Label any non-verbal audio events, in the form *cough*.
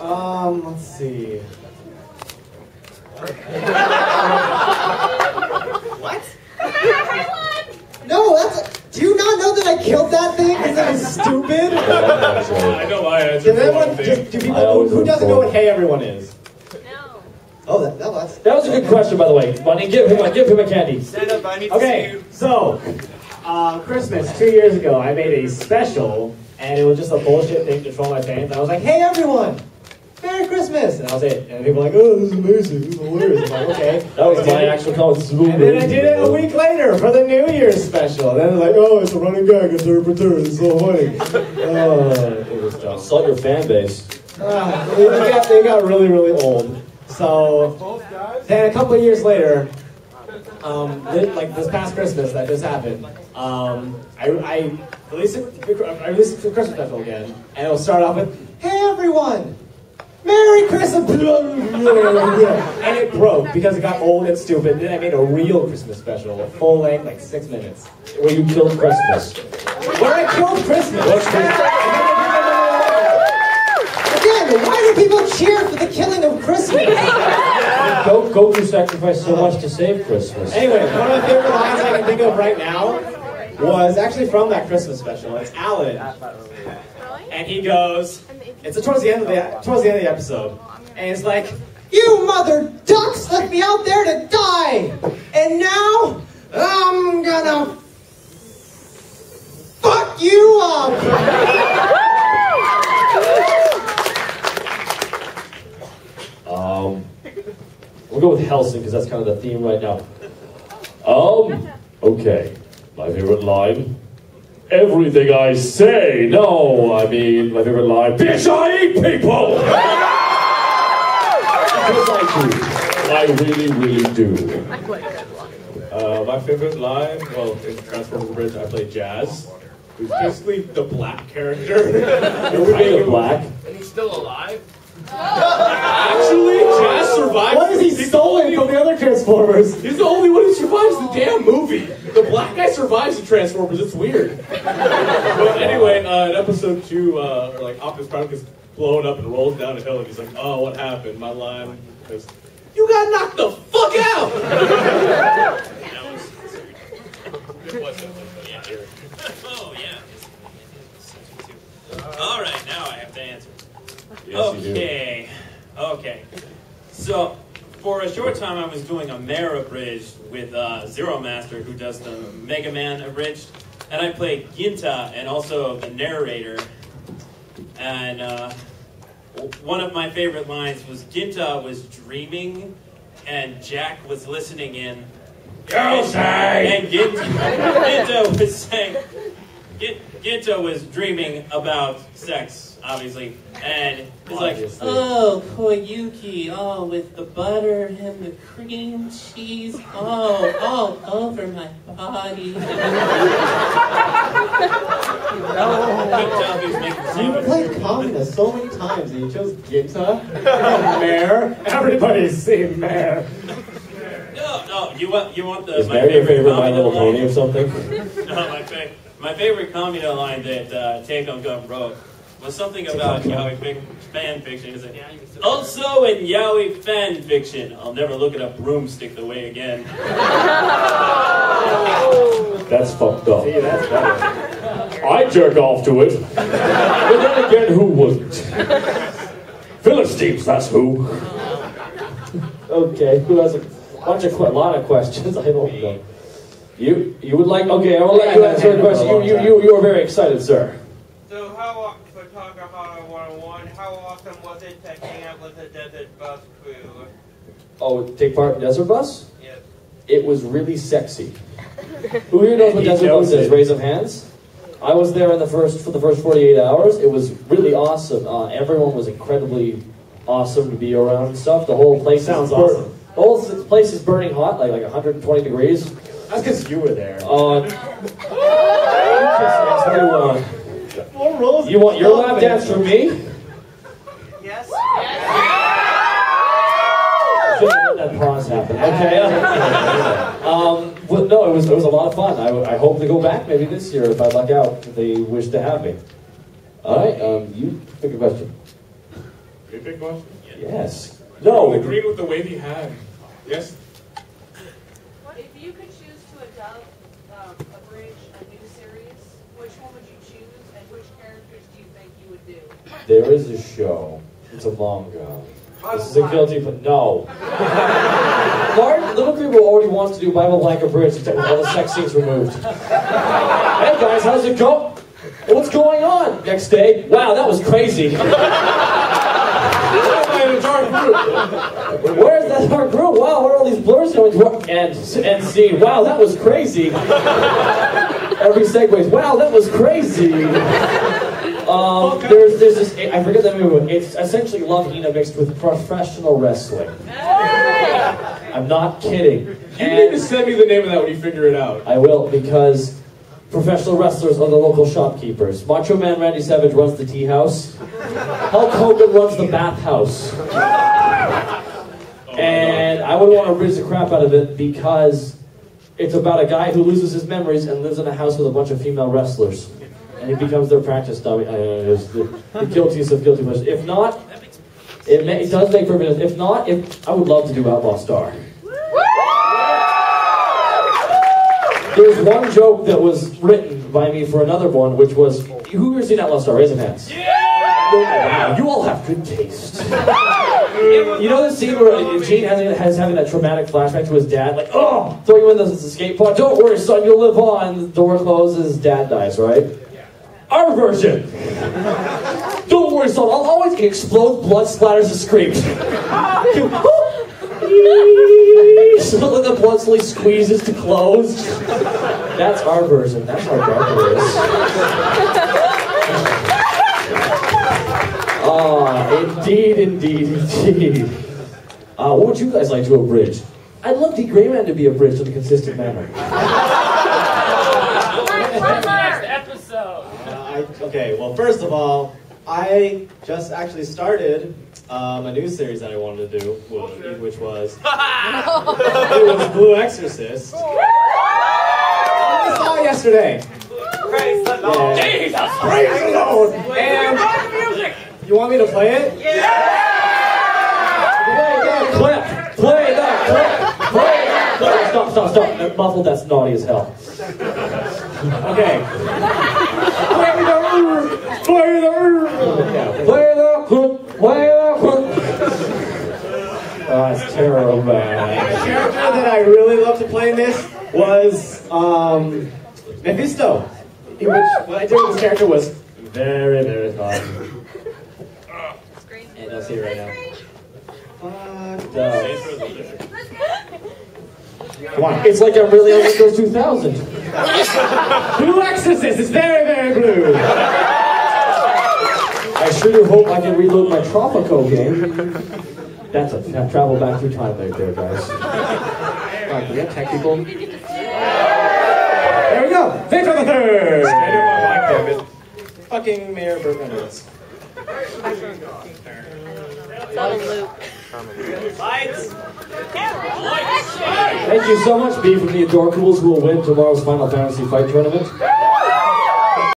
Um, let's see. What? *laughs* No, that's. Do you not know that I killed that thing because it *laughs* was stupid? I know I Does answered for everyone, one do, thing. do I people, who, who doesn't know forward. what Hey Everyone is? No. Oh, that, that was. That was a good question, by the way. Bunny, give him a give him a candy. Stand up, I need to Okay, so uh, Christmas two years ago, I made a special, and it was just a bullshit thing to troll my fans. I was like, "Hey everyone, Merry Christmas," and that was it. And people were like, "Oh, this is amazing, this is hilarious." I'm like, "Okay." *laughs* That was my actual comment. This is And then I did it a week later for the New Year's special. And then it was like, "Oh, it's a running gag, it's a repertoire, it's so funny." Oh, *laughs* it was dumb. Saw your fan base. Ah, they, they got, they got really, really old. So then a couple of years later, um, thi- like this past Christmas that just happened, um, I, I released it, I released the Christmas special again, and it'll start off with, "Hey everyone, Merry Christmas!" *laughs* and it broke because it got old and stupid. Then I made a real Christmas special, a full length, like six minutes, Where you killed Christmas. where I killed Christmas? Again, why do people cheer for the killing of Christmas? Go, Goku sacrificed so much to save Christmas. Anyway, one of the favorite lines I can think of right now was actually from that Christmas special. It's Alan, and he goes, "It's towards the end of the towards the end of the episode, and it's like, you mother ducks left me out there to die, and now I'm gonna fuck you up." We'll go with Hellsing because that's kind of the theme right now. Um, okay. My favorite line. Everything I say. No, I mean my favorite line. Bitch, I eat people. Because I do. I really, really do. Uh, my favorite line, well, in Transformers Bridge, I play Jazz, who's basically the black character. You're kind of black. And he's still alive? Actually, Jazz survives. What is he He's the stolen only- from the other Transformers? He's the only one who survives the damn movie. The black guy survives the Transformers. It's weird. but anyway, uh, in episode two, uh, like Optimus Prime gets blown up and rolls down a hill, and he's like, "Oh, what happened?" My line is, "You got knocked the fuck out." That was. It wasn't. Yeah. Oh, yeah. All right, now I have to answer. Yes, you do. okay. Okay. So, for a short time, I was doing a MÄR Abridged with uh, Zero Master, who does the Mega Man abridged, and I played Ginta and also the narrator. And uh, one of my favorite lines was Ginta was dreaming, and Jack was listening in. Go say! And Ginta, Ginta was saying, Ginta was dreaming about sex, obviously, and it's like, oh, Koyuki, oh, with the butter and the cream cheese, oh, all over my body. *laughs* You've played communist so many times and you chose Ginta, *laughs* and Mare. Everybody's saying Mare. No, no, you want you want the Is my Mary your favorite My Little line? Pony or something? *laughs* No, my, fa- my favorite Kamina line that uh, Takon Gun wrote was something about yaoi fic- fan fiction. It's like, also in yaoi fan fiction, I'll never look at a broomstick the way again. *laughs* *laughs* That's fucked up. See, that's better. I jerk off to it. But then again, who wouldn't? Philistines, that's who. Okay, who has a bunch of que- lot of questions? *laughs* I don't know. You you would like? Okay, I will let you answer the question. You you you, you are very excited, sir. So how, for 101, how awesome was it to hang out with the Desert Bus crew? Oh, take part in Desert Bus? Yes. It was really sexy. Who here knows what He Desert Bus is? Raise of hands. I was there in the first for the first 48 hours. It was really awesome. Uh, everyone was incredibly awesome to be around and stuff. The whole place Sounds is bur- awesome. The whole place is burning hot, like like 120 degrees. That's because you were there. Uh, *laughs* you, More rolls. you want your lap dance from me? Yes? Just let that pause happen. Okay. um, but no, it was it was a lot of fun. I, I hope to go back maybe this year if I luck out. If they wish to have me. All right. Um, you pick a question. Big, big question. Yes. No. Agreeing with the wavy hand. Yes? If you could choose to adopt um, a bridge, a new series, which one would you choose, and which characters do you think you would do? There is a show. It's a manga. This is a guilty, but no. *laughs* Martin LittleKuriboh already wants to do Bible Black Abridged, except with all the sex scenes removed. hey guys, how's it go? What's going on? Next day, wow, that was crazy. *laughs* Where's that dark room? Wow, where are all these blurs going? to? And and scene. Wow, that was crazy. *laughs* Every segues. Wow, that was crazy. Um, there's there's this. I forget the name of it. It's essentially Love Hina mixed with professional wrestling. I'm not kidding. You need to send me the name of that when you figure it out. I will because professional wrestlers are the local shopkeepers. Macho Man Randy Savage runs the tea house. Hulk Hogan runs the bathhouse. *laughs* And I would want to bridge the crap out of it because it's about a guy who loses his memories and lives in a house with a bunch of female wrestlers. And he becomes their practice dummy. Uh, the, the guiltiest of guilty pleasures. If not, it, may, it does make for a. If not, if I would love to do Outlaw Star. There's one joke that was written by me for another one, which was, who here seen Outlaw Star? Raise your hands. Wow, you all have good taste. you know the scene where Gene has, has having that traumatic flashback to his dad, like, oh, throw you in the escape pod. Don't worry, son, you'll live on. The door closes, dad dies, right? Our version. Don't worry, son. I'll always explode, blood splatters, and screams. *laughs* so that the blood slowly squeezes to close. That's our version. That's how dark it is. *laughs* Ah, indeed, indeed, indeed. Uh, what would you guys like to abridge? I'd love D.Gray-man to be abridged in a consistent manner. I, okay, well, first of all, I just actually started um, a new series that I wanted to do, wh- which was *laughs* it was Blue Exorcist. I saw it yesterday. Praise the Lord. Yeah. Praise the Lord! And you want me to play it? Yeah. Play that clip! Play that clip! Play that clip! Stop, stop, stop. Muffled, that's naughty as hell. Okay. Play the Play the Yeah. Play the clip! Play the clip! Oh, it's terrible, The character that I really loved to play in this was um, Mephisto. In which what I did with this character was very, very fun. And I'll see it right now. Fucked up. Come on. It's like I'm really on Windows 2000. Blue Exorcist is very, very blue. I sure do hope I can reload my Tropico game. That's a that travel back through time right there, guys. Alright, we got tech people. There we go. Victor the Third. Stand in my mic, damn. Fucking Mayor Bergman is. Thank you so much, B, from the Adorables, who will win tomorrow's Final Fantasy Fight Tournament.